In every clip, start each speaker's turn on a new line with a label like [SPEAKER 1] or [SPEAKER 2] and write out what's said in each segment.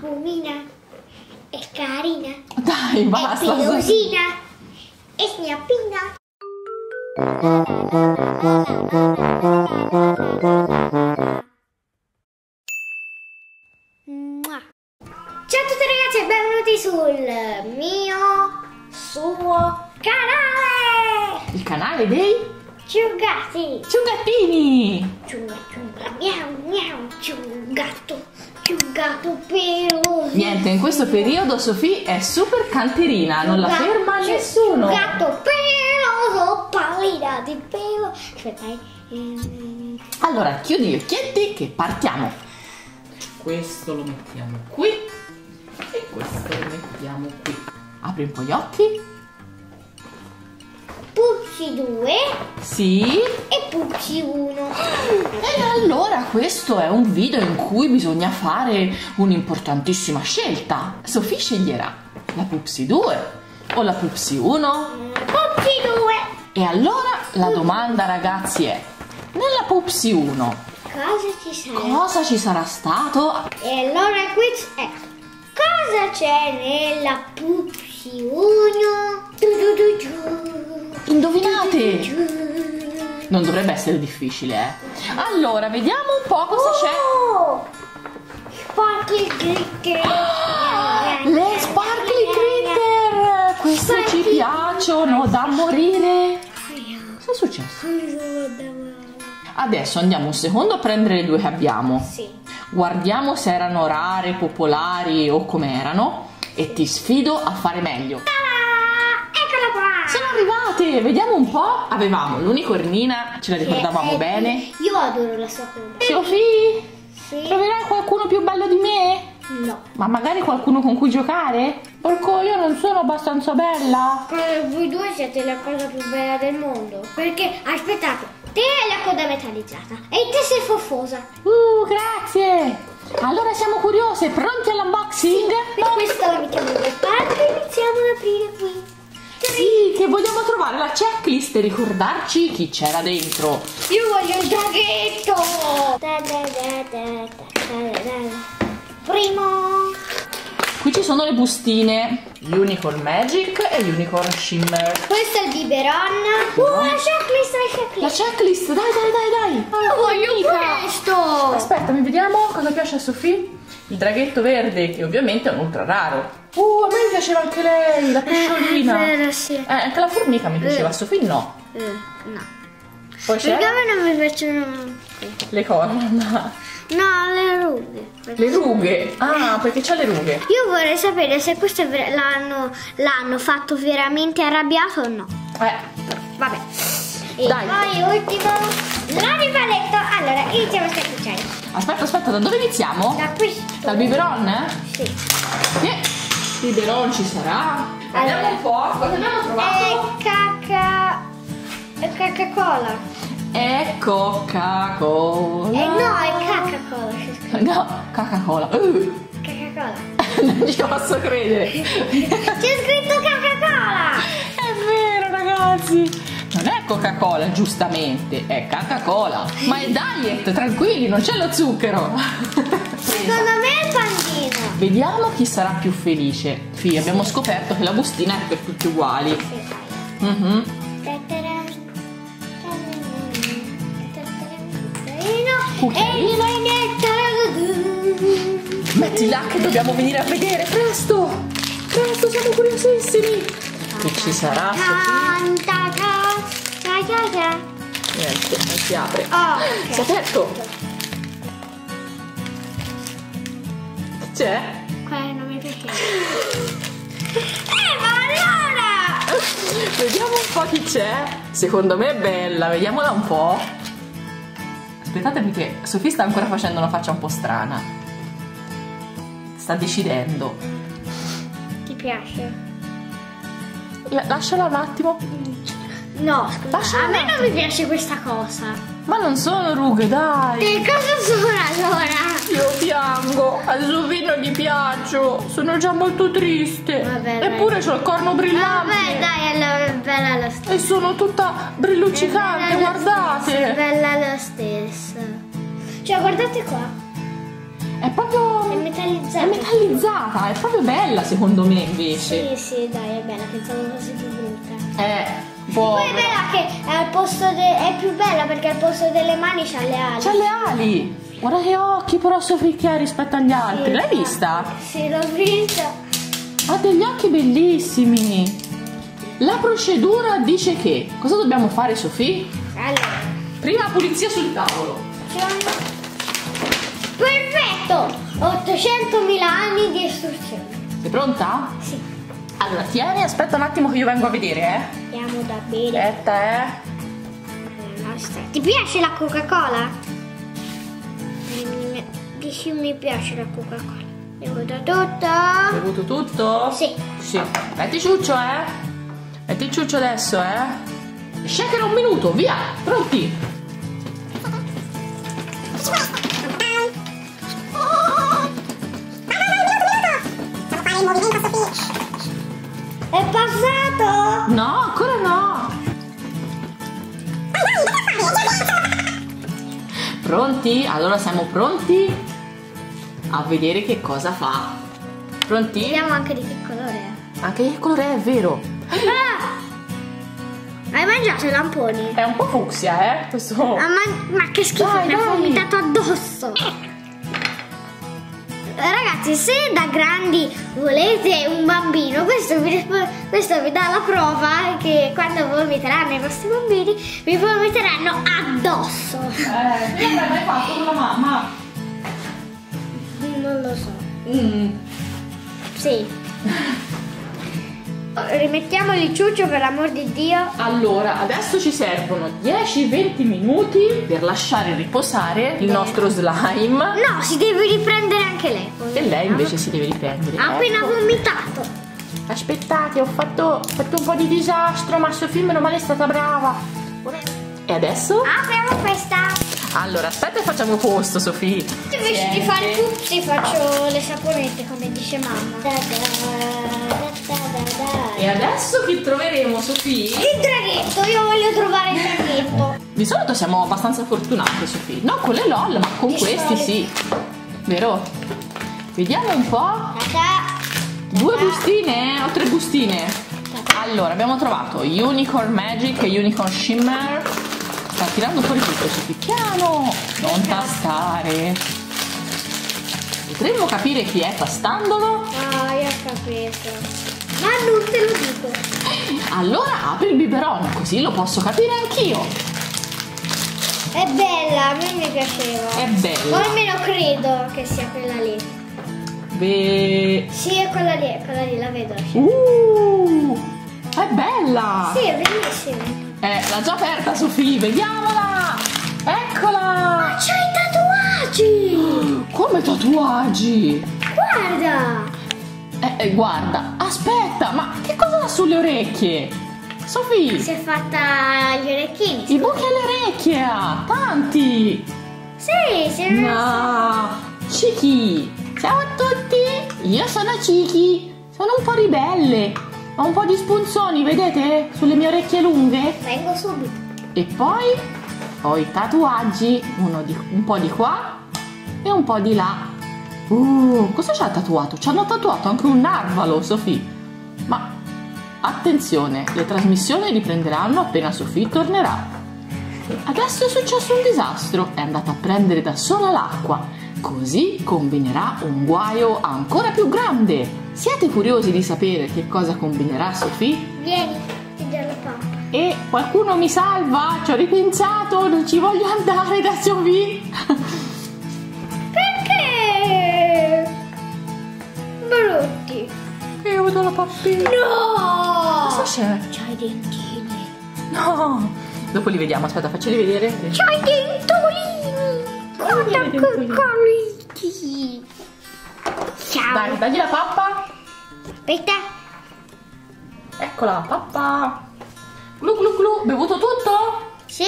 [SPEAKER 1] Pumina è carina,
[SPEAKER 2] Dai, basta.
[SPEAKER 1] è pelosina, è snappina. Mua. Ciao a tutti ragazzi e benvenuti sul mio suo canale
[SPEAKER 2] Il canale dei
[SPEAKER 1] Ciugati
[SPEAKER 2] ciugattini.
[SPEAKER 1] Ciunga ciunga miau miau ciugato ciugato peloso
[SPEAKER 2] Niente, in questo periodo Sofì è super canterina, non la ferma nessuno.
[SPEAKER 1] Gatto peloso, pallina di pelo. Eh. Ehm,
[SPEAKER 2] Allora, chiudi gli occhietti che partiamo. Questo lo mettiamo qui e questo lo mettiamo qui. Apri un po' gli occhi.
[SPEAKER 1] Pupsi 2
[SPEAKER 2] Sì.
[SPEAKER 1] e Pupsi 1.
[SPEAKER 2] E allora questo è un video in cui bisogna fare un'importantissima scelta. Sofì sceglierà la Pupsi 2 o la Pupsi 1.
[SPEAKER 1] Pupsi 2.
[SPEAKER 2] E allora la domanda ragazzi è, nella Pupsi 1
[SPEAKER 1] Cosa ci sarà?
[SPEAKER 2] cosa ci sarà stato?
[SPEAKER 1] E allora il quiz è cosa c'è nella Pupsi 1? Du du du du.
[SPEAKER 2] Indovinate! Non dovrebbe essere difficile, eh. Allora, vediamo un po' cosa c'è.
[SPEAKER 1] Oh! Sparkle glitter.
[SPEAKER 2] Le sparkly critter! Queste ci
[SPEAKER 1] Sparkly-
[SPEAKER 2] piacciono da morire. Cosa è successo? Adesso andiamo un secondo a prendere le due che abbiamo.
[SPEAKER 1] Sì.
[SPEAKER 2] Guardiamo se erano rare, popolari o come erano. E ti sfido a fare meglio.
[SPEAKER 1] Ah, eccola qua.
[SPEAKER 2] Sono arrivate! Vediamo un po'. Avevamo l'unicornina, ce la ricordavamo
[SPEAKER 1] è-
[SPEAKER 2] bene.
[SPEAKER 1] Io adoro la sua coda.
[SPEAKER 2] Sofì,
[SPEAKER 1] Sì.
[SPEAKER 2] troverai qualcuno più bello di me?
[SPEAKER 1] No.
[SPEAKER 2] Ma magari qualcuno con cui giocare? Porco, io non sono abbastanza bella.
[SPEAKER 1] Eh, Voi due siete la cosa più bella del mondo. Perché, aspettate, te hai la coda metallizzata e te sei foffosa.
[SPEAKER 2] Uh, grazie. Allora siamo curiose, pronti all'unboxing?
[SPEAKER 1] Per questo la mettiamo da parte e iniziamo ad aprire qui.
[SPEAKER 2] Sì, che vogliamo trovare la checklist e ricordarci chi c'era dentro.
[SPEAKER 1] Io voglio il draghetto. Primo.
[SPEAKER 2] Qui ci sono le bustine. Unicorn Magic e Unicorn Shimmer.
[SPEAKER 1] Questo è il biberon. Uh, la checklist, la
[SPEAKER 2] La
[SPEAKER 1] checklist.
[SPEAKER 2] checklist, dai, dai, dai, dai.
[SPEAKER 1] Io voglio
[SPEAKER 2] Mica.
[SPEAKER 1] questo.
[SPEAKER 2] Aspetta, mi vediamo cosa piace a Sofì. Il draghetto verde, che ovviamente è un ultra raro. Uh, a me piaceva anche lei, la pesciolina.
[SPEAKER 1] vero, sì.
[SPEAKER 2] Eh, anche la formica mi piaceva, a Sofì no.
[SPEAKER 1] Eh, no.
[SPEAKER 2] Poi c'è
[SPEAKER 1] Perché a me non mi piacciono
[SPEAKER 2] le corna.
[SPEAKER 1] No, le rughe.
[SPEAKER 2] Le rughe. Ah, perché c'ha le rughe.
[SPEAKER 1] Io vorrei sapere se questo l'hanno, l'hanno fatto veramente arrabbiato o no.
[SPEAKER 2] Eh,
[SPEAKER 1] Vabbè. E
[SPEAKER 2] Dai.
[SPEAKER 1] poi ultimo, l'animaletto. Allora, iniziamo a scarpicciare.
[SPEAKER 2] aspetta, aspetta, da dove iniziamo?
[SPEAKER 1] Da questo.
[SPEAKER 2] Dal biberon? eh?
[SPEAKER 1] Sì.
[SPEAKER 2] Eh, biberon ci sarà. Vediamo un po' cosa abbiamo
[SPEAKER 1] È
[SPEAKER 2] trovato.
[SPEAKER 1] caca... È Coca-Cola.
[SPEAKER 2] È Coca-Cola.
[SPEAKER 1] Eh no, è Coca-Cola. c'è scritto.
[SPEAKER 2] No, Coca-Cola. Uh,
[SPEAKER 1] Coca-Cola.
[SPEAKER 2] non ci posso credere.
[SPEAKER 1] C'è scritto Coca-Cola.
[SPEAKER 2] È vero, ragazzi. Non è Coca-Cola, giustamente, è Coca-Cola. Ma è diet, tranquilli, non c'è lo zucchero.
[SPEAKER 1] Secondo me è.
[SPEAKER 2] Vediamo chi sarà più felice. Fì, abbiamo scoperto che la bustina è per tutti uguali.
[SPEAKER 1] Sì.
[SPEAKER 2] Mhm. Cucchiaino. Metti là che dobbiamo venire a vedere, presto! Presto, siamo curiosissimi! Che ci sarà? Niente, non si apre.
[SPEAKER 1] Oh,
[SPEAKER 2] Si è aperto! C'è?
[SPEAKER 1] Quello non mi piace. Eh, ma allora!
[SPEAKER 2] Vediamo un po' chi c'è. Secondo me è bella, vediamola un po'. Aspettate perché Sofì sta ancora facendo una faccia un po' strana. Sta decidendo.
[SPEAKER 1] Ti piace?
[SPEAKER 2] La- lasciala un attimo.
[SPEAKER 1] No, scusa.
[SPEAKER 2] Lascia
[SPEAKER 1] a me non mi piace questa cosa.
[SPEAKER 2] Ma non sono rughe, dai.
[SPEAKER 1] Che cosa sono allora?
[SPEAKER 2] Io piango. A Sofì non gli piaccio. Sono già molto triste.
[SPEAKER 1] Vabbè.
[SPEAKER 2] Eppure c'ho il corno brillante.
[SPEAKER 1] Vabbè, dai, allora è bella lo stesso.
[SPEAKER 2] E sono tutta brilluccicante,
[SPEAKER 1] È
[SPEAKER 2] guardate.
[SPEAKER 1] bella lo stesso. Cioè, guardate qua.
[SPEAKER 2] È proprio...
[SPEAKER 1] È metallizzata.
[SPEAKER 2] È metallizzata, è proprio bella secondo me invece.
[SPEAKER 1] Sì, sì, dai, è bella, pensavo fosse più brutta.
[SPEAKER 2] È un po'...
[SPEAKER 1] Poi è bella che è, al è più bella perché al posto delle mani c'ha le ali.
[SPEAKER 2] C'ha le ali! Guarda che occhi però ha rispetto agli altri.
[SPEAKER 1] Sì,
[SPEAKER 2] L'hai vista?
[SPEAKER 1] Sì, l'ho vista.
[SPEAKER 2] Ha degli occhi bellissimi. La procedura dice che cosa dobbiamo fare Sofì?
[SPEAKER 1] Allora,
[SPEAKER 2] Prima pulizia sul tavolo.
[SPEAKER 1] perfetto! 800.000 anni di istruzioni.
[SPEAKER 2] Sei pronta?
[SPEAKER 1] Sì,
[SPEAKER 2] Allora, tieni, aspetta un attimo che io vengo a vedere, eh.
[SPEAKER 1] andiamo da bere.
[SPEAKER 2] Aspetta, eh.
[SPEAKER 1] Ti piace la Coca-Cola? Dici mi piace la Coca-Cola.
[SPEAKER 2] Hai
[SPEAKER 1] tutto?
[SPEAKER 2] bevuto tutto?
[SPEAKER 1] Sì.
[SPEAKER 2] Sì. Metti ciuccio, eh. Metti ciuccio adesso, eh. Shaker un minuto, via. Pronti?
[SPEAKER 1] È passato!
[SPEAKER 2] No, ancora no. Pronti? Allora siamo pronti a vedere che cosa fa. Pronti?
[SPEAKER 1] Vediamo anche di che colore è.
[SPEAKER 2] Anche che colore è, è vero?
[SPEAKER 1] Ah! Hai mangiato i lamponi?
[SPEAKER 2] È un po' fucsia, eh? Questo.
[SPEAKER 1] Ah, ma, ma che schifo,
[SPEAKER 2] Dai,
[SPEAKER 1] mi ha vomitato addosso. Ragazzi, se da grandi volete un bambino, questo vi, questo vi dà la prova che quando vomiteranno i vostri bambini, vi vomiteranno addosso.
[SPEAKER 2] Eh, che l'hai fatto con la mamma?
[SPEAKER 1] Lo so.
[SPEAKER 2] Mm.
[SPEAKER 1] Sì. Rimettiamoli il ciuccio per l'amor di Dio.
[SPEAKER 2] Allora, adesso ci servono 10-20 minuti per lasciare riposare il nostro slime.
[SPEAKER 1] No, si deve riprendere anche lei.
[SPEAKER 2] E lei invece si deve riprendere.
[SPEAKER 1] Ha appena
[SPEAKER 2] Ecco.
[SPEAKER 1] vomitato.
[SPEAKER 2] Aspettate, ho fatto, ho fatto un po' di disastro, ma Sofì meno male è stata brava. E adesso?
[SPEAKER 1] Apriamo questa.
[SPEAKER 2] Allora, aspetta e facciamo posto, Sofì.
[SPEAKER 1] Invece di fare pupsi faccio le saponette come dice mamma. Da da, da.
[SPEAKER 2] E adesso che troveremo, Sofì?
[SPEAKER 1] Il draghetto, io voglio trovare il draghetto.
[SPEAKER 2] Di solito siamo abbastanza fortunate, Sofì. Non con le LOL, ma con
[SPEAKER 1] Di
[SPEAKER 2] questi
[SPEAKER 1] solito.
[SPEAKER 2] sì. Vero? Vediamo un po'.
[SPEAKER 1] Da.
[SPEAKER 2] Due bustine o tre bustine? Allora, abbiamo trovato Unicorn Magic e Unicorn Shimmer. Tirando fuori tutto, Sofì. Piano! Non tastare. Potremmo capire chi è tastandolo?
[SPEAKER 1] Ah, io ho capito. Ma non te lo dico.
[SPEAKER 2] Allora apri il biberon, così lo posso capire anch'io.
[SPEAKER 1] È bella, a me mi piaceva.
[SPEAKER 2] È
[SPEAKER 1] O
[SPEAKER 2] bella.
[SPEAKER 1] almeno credo che sia quella lì.
[SPEAKER 2] Beh.
[SPEAKER 1] Sì, è quella lì, è quella lì, la vedo.
[SPEAKER 2] Uh! È bella!
[SPEAKER 1] Sì, è bellissima.
[SPEAKER 2] Eh, l'ha già aperta Sofì, vediamola! Eccola!
[SPEAKER 1] C'ha i tatuaggi!
[SPEAKER 2] Come tatuaggi?
[SPEAKER 1] Guarda!
[SPEAKER 2] Eh, eh, guarda, aspetta, ma che cosa ha sulle orecchie? Sofì,
[SPEAKER 1] Si è fatta gli orecchini.
[SPEAKER 2] i buchi alle orecchie ha, tanti!
[SPEAKER 1] Sì, si è
[SPEAKER 2] No, Ciki! Ciao a tutti, io sono Ciki, sono un po' ribelle, ho un po' di spunzoni, vedete? Sulle mie orecchie lunghe?
[SPEAKER 1] Vengo subito.
[SPEAKER 2] E poi ho i tatuaggi, uno di, un po' di qua e un po' di là. Uh, cosa ci ha tatuato? Ci hanno tatuato anche un narvalo, Sofì. Ma attenzione, le trasmissioni riprenderanno appena Sofì tornerà. Adesso è successo un disastro, è andata a prendere da sola l'acqua. Così combinerà un guaio ancora più grande. Siete curiosi di sapere che cosa combinerà Sofì?
[SPEAKER 1] Vieni, ti do la pappa.
[SPEAKER 2] E qualcuno mi salva? Ci ho ripensato, non ci voglio andare da Sofì.
[SPEAKER 1] Perché? Brutti.
[SPEAKER 2] E ho avuto la pappina.
[SPEAKER 1] No!
[SPEAKER 2] Cosa c'è?
[SPEAKER 1] C'hai i dentini.
[SPEAKER 2] No. Dopo li vediamo, aspetta, facceli vedere.
[SPEAKER 1] C'hai i dentolini. Guarda
[SPEAKER 2] i
[SPEAKER 1] che
[SPEAKER 2] dentolini.
[SPEAKER 1] carini. Ciao.
[SPEAKER 2] Dai, dagli la pappa.
[SPEAKER 1] Aspetta.
[SPEAKER 2] Eccola, pappa. Glu glu glu, bevuto tutto?
[SPEAKER 1] Sì.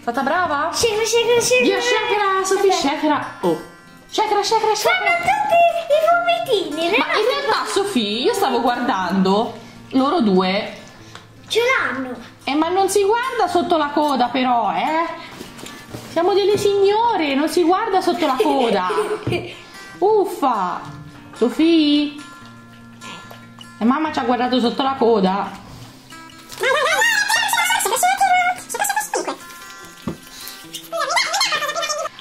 [SPEAKER 2] Stata brava?
[SPEAKER 1] Shakera, shakera, shakera.
[SPEAKER 2] Dio, shakera, Sofì, shakera. Oh. Shakera, shakera,
[SPEAKER 1] Fanno
[SPEAKER 2] shakera.
[SPEAKER 1] tutti i vomitini.
[SPEAKER 2] Ma in realtà, Sofì, io stavo guardando loro due
[SPEAKER 1] Ce l'hanno.
[SPEAKER 2] Eh, ma non si guarda sotto la coda, però, eh? Siamo delle signore, non si guarda sotto la coda. Uffa! Sofì? E mamma ci ha guardato sotto la coda.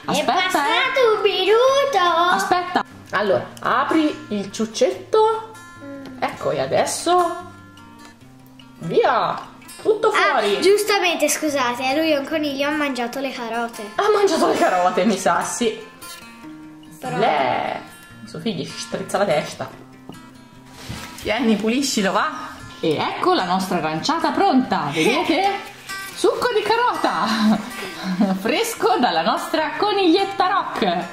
[SPEAKER 1] È
[SPEAKER 2] Aspetta, eh.
[SPEAKER 1] un minuto.
[SPEAKER 2] Aspetta. Allora, apri il ciuccetto. Ecco, e adesso... Via! Tutto fuori.
[SPEAKER 1] Ah, giustamente, scusate, lui è un coniglio, ha mangiato le carote.
[SPEAKER 2] Ha mangiato le carote, mi sa, sì.
[SPEAKER 1] Però...
[SPEAKER 2] Le... Suo figlio si strizza la testa. Vieni, puliscilo, va. E ecco la nostra aranciata pronta, vedete? Succo di carota! Fresco dalla nostra coniglietta rock.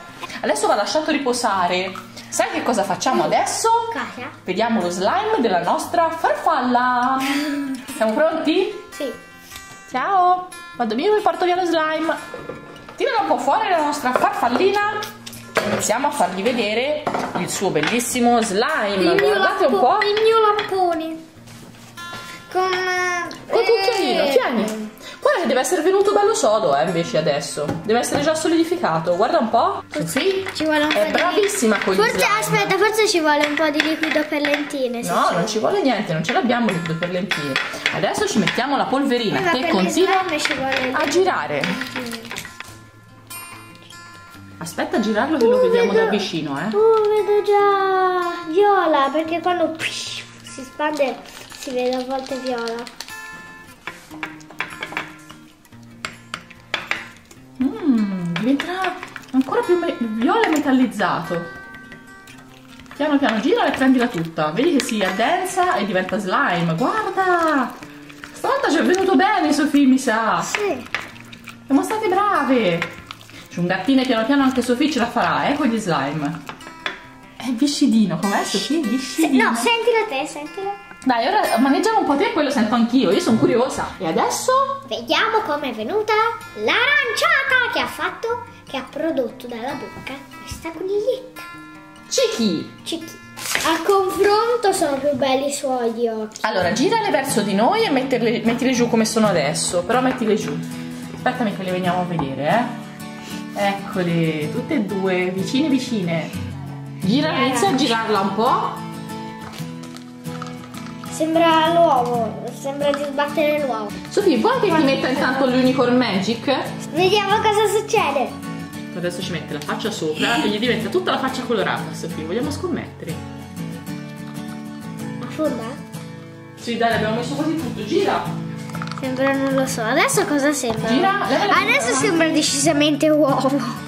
[SPEAKER 2] Adesso va lasciato riposare. Sai che cosa facciamo adesso?
[SPEAKER 1] Cosa?
[SPEAKER 2] Vediamo lo slime della nostra farfalla. Siamo pronti?
[SPEAKER 1] Sì.
[SPEAKER 2] Ciao! Vado via e porto via lo slime. Tirala un po' fuori la nostra farfallina. Iniziamo a fargli vedere il suo bellissimo slime. Guardate un po'.
[SPEAKER 1] Il mio lappone. Con...
[SPEAKER 2] Col
[SPEAKER 1] eh,
[SPEAKER 2] cucchiaino, tieni. Guarda che deve essere venuto bello sodo, eh, invece adesso. Deve essere già solidificato. Guarda un po'. Sì.
[SPEAKER 1] Ci vuole un po'
[SPEAKER 2] È
[SPEAKER 1] di-
[SPEAKER 2] bravissima con gli
[SPEAKER 1] Forse,
[SPEAKER 2] slime.
[SPEAKER 1] aspetta, forse ci vuole un po' di liquido per lentine.
[SPEAKER 2] No, non ci vuole niente, non ce l'abbiamo liquido per lentine. Adesso ci mettiamo la polverina.
[SPEAKER 1] Le
[SPEAKER 2] continua a girare. Aspetta a girarlo che lo
[SPEAKER 1] Oh,
[SPEAKER 2] vediamo
[SPEAKER 1] vedo-
[SPEAKER 2] da vicino, eh.
[SPEAKER 1] Oh, vedo già viola, perché quando si spande si vede a volte viola.
[SPEAKER 2] Me- viola e metallizzato. Piano piano gira e prendila tutta. Vedi che si addensa e diventa slime. Guarda! Stavolta ci è venuto bene, Sofì, mi sa.
[SPEAKER 1] Sì.
[SPEAKER 2] Siamo state brave. Giungattine piano piano anche Sofì ce la farà, eh, con gli slime. È viscidino, com'è Sofì? Viscidino.
[SPEAKER 1] No, sentila te, sentila.
[SPEAKER 2] Dai, ora maneggiamo un po' te e poi lo sento anch'io. Io sono curiosa. E adesso?
[SPEAKER 1] Vediamo come è venuta l'aranciata che ha fatto, che ha prodotto dalla bocca questa coniglietta.
[SPEAKER 2] Cicchi!
[SPEAKER 1] Cicchi. A confronto sono più belli i suoi occhi.
[SPEAKER 2] Allora, girale verso di noi e metterle- mettile giù come sono adesso, però mettile giù. Aspettami che le veniamo a vedere, eh. Eccole, tutte e due, vicine vicine. Gira, inizia a girarla un po'.
[SPEAKER 1] Sembra l'uovo, sembra di sbattere l'uovo.
[SPEAKER 2] Sofì, vuoi che ti metta intanto l'Unicorn Magic?
[SPEAKER 1] Vediamo cosa succede.
[SPEAKER 2] Adesso ci mette la faccia sopra e gli diventa tutta la faccia colorata, Sofì. Vogliamo scommettere?
[SPEAKER 1] Affonda?
[SPEAKER 2] Sì, dai, abbiamo messo quasi tutto. Gira!
[SPEAKER 1] Sembra, non lo so. Adesso cosa sembra?
[SPEAKER 2] Gira,
[SPEAKER 1] Adesso sembra decisamente uovo.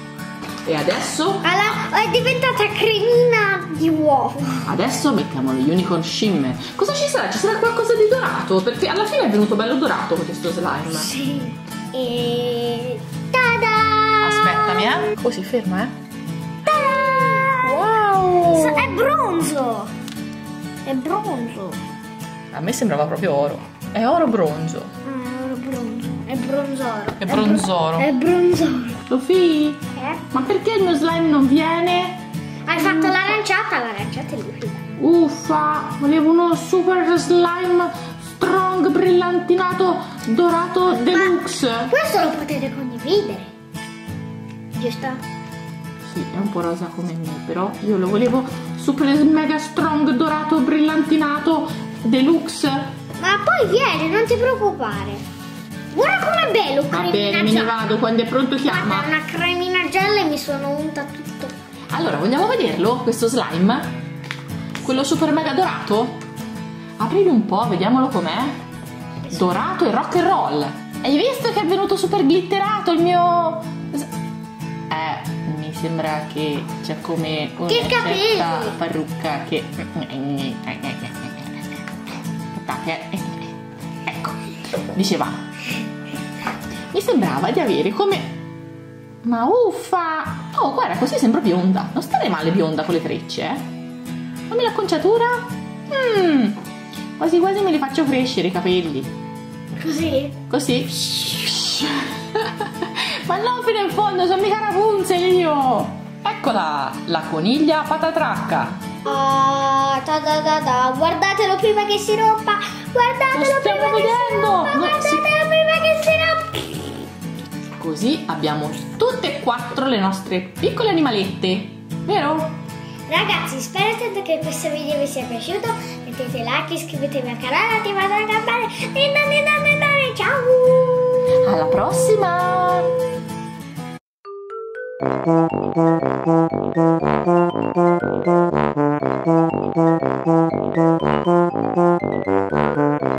[SPEAKER 2] E adesso?
[SPEAKER 1] Alla- è diventata cremina di uovo.
[SPEAKER 2] Adesso mettiamo lo Unicorn Shimmer. Cosa ci sarà? Ci sarà qualcosa di dorato? Perché alla fine è venuto bello dorato questo slime.
[SPEAKER 1] Sì. E... Tada!
[SPEAKER 2] Aspettami, eh. Oh, si ferma, eh.
[SPEAKER 1] Tada!
[SPEAKER 2] Wow!
[SPEAKER 1] So- È bronzo. È bronzo.
[SPEAKER 2] A me sembrava proprio oro. È oro bronzo.
[SPEAKER 1] Ah, oro bronzo. È bronzoro.
[SPEAKER 2] È bronzoro.
[SPEAKER 1] È bronzoro.
[SPEAKER 2] Sofì,
[SPEAKER 1] Eh?
[SPEAKER 2] ma perché il mio slime non viene?
[SPEAKER 1] Hai fatto l'aranciata? L'aranciata è liquida.
[SPEAKER 2] Uffa, volevo uno super slime strong brillantinato dorato deluxe.
[SPEAKER 1] Questo lo potete condividere. Giusto?
[SPEAKER 2] Sì, è un po' rosa come me, però io lo volevo super mega strong dorato brillantinato deluxe.
[SPEAKER 1] Ma poi vieni, non ti preoccupare. Guarda com'è bello,
[SPEAKER 2] Va bene, me ne vado, quando è pronto chiama.
[SPEAKER 1] Guarda, una cremina gialla e mi sono unta tutto.
[SPEAKER 2] Allora, vogliamo vederlo, questo slime? Quello super mega dorato? Aprilo un po', vediamolo com'è. Dorato e rock and roll. Hai visto che è venuto super glitterato il mio... Eh, mi sembra che c'è come una
[SPEAKER 1] Che
[SPEAKER 2] certa parrucca che... Aspettate. Ecco, diceva. Mi sembrava di avere come ma uffa! Oh, guarda, così sembra bionda. Non stare male bionda con le trecce, eh? Fammi l'acconciatura. Mmm. Quasi quasi me li faccio crescere i capelli.
[SPEAKER 1] Così?
[SPEAKER 2] Così. Ma non fino in fondo, sono mica Rapunze io! Eccola, la coniglia patatracca.
[SPEAKER 1] Ah, ta da da. Guardatelo prima che si rompa. Guardatelo
[SPEAKER 2] Lo stiamo
[SPEAKER 1] prima che si
[SPEAKER 2] vedendo.
[SPEAKER 1] rompa.
[SPEAKER 2] No,
[SPEAKER 1] Guardatelo
[SPEAKER 2] Così abbiamo tutte e quattro le nostre piccole animalette, vero?
[SPEAKER 1] Ragazzi, spero tanto che questo video vi sia piaciuto. Mettete like, iscrivetevi al canale, attivate la campana. E non, non, non, non, ciao!
[SPEAKER 2] Alla prossima!